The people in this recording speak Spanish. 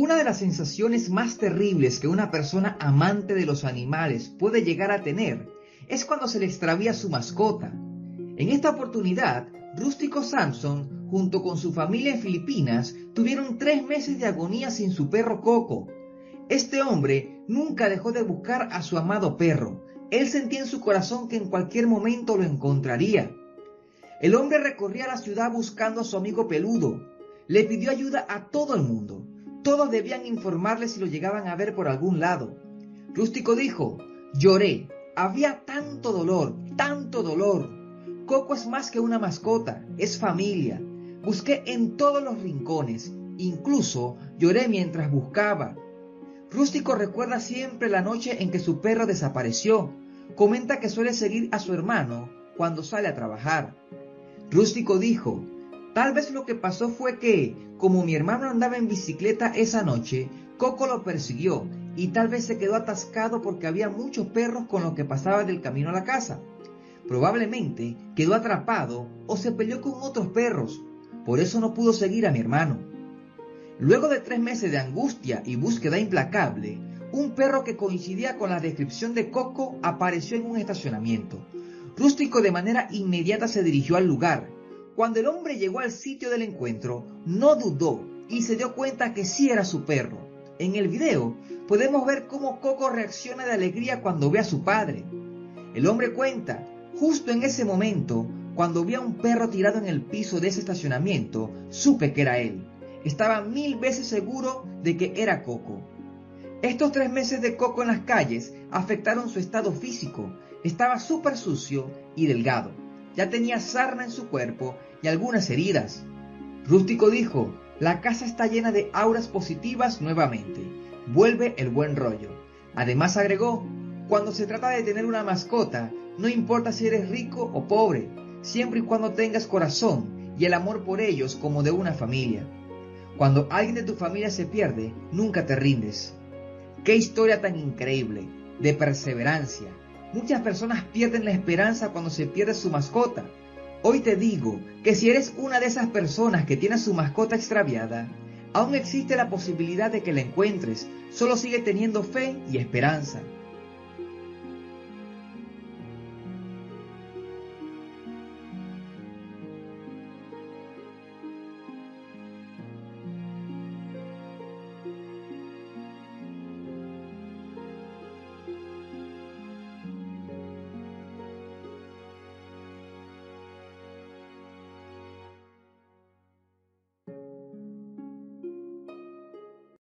Una de las sensaciones más terribles que una persona amante de los animales puede llegar a tener es cuando se le extravía su mascota. En esta oportunidad, Rústico Samson, junto con su familia en Filipinas, tuvieron tres meses de agonía sin su perro Coco. Este hombre nunca dejó de buscar a su amado perro. Él sentía en su corazón que en cualquier momento lo encontraría. El hombre recorría la ciudad buscando a su amigo peludo. Le pidió ayuda a todo el mundo. Todos debían informarle si lo llegaban a ver por algún lado. Rústico dijo, lloré, había tanto dolor, tanto dolor. Coco es más que una mascota, es familia. Busqué en todos los rincones, incluso lloré mientras buscaba. Rústico recuerda siempre la noche en que su perro desapareció. Comenta que suele seguir a su hermano cuando sale a trabajar. Rústico dijo, Tal vez lo que pasó fue que, como mi hermano andaba en bicicleta esa noche, Coco lo persiguió y tal vez se quedó atascado porque había muchos perros con los que pasaba del camino a la casa. Probablemente quedó atrapado o se peleó con otros perros, por eso no pudo seguir a mi hermano. Luego de tres meses de angustia y búsqueda implacable, un perro que coincidía con la descripción de Coco apareció en un estacionamiento. Rústico de manera inmediata se dirigió al lugar, cuando el hombre llegó al sitio del encuentro, no dudó y se dio cuenta que sí era su perro. En el video podemos ver cómo Coco reacciona de alegría cuando ve a su padre. El hombre cuenta, justo en ese momento, cuando vi a un perro tirado en el piso de ese estacionamiento, supe que era él. Estaba mil veces seguro de que era Coco. Estos tres meses de Coco en las calles afectaron su estado físico. Estaba súper sucio y delgado. Ya tenía sarna en su cuerpo y algunas heridas. Rústico dijo, la casa está llena de auras positivas nuevamente. Vuelve el buen rollo. Además agregó, cuando se trata de tener una mascota, no importa si eres rico o pobre, siempre y cuando tengas corazón y el amor por ellos como de una familia. Cuando alguien de tu familia se pierde, nunca te rindes. Qué historia tan increíble, de perseverancia. Muchas personas pierden la esperanza cuando se pierde su mascota, Hoy te digo que si eres una de esas personas que tiene su mascota extraviada, aún existe la posibilidad de que la encuentres, solo sigue teniendo fe y esperanza.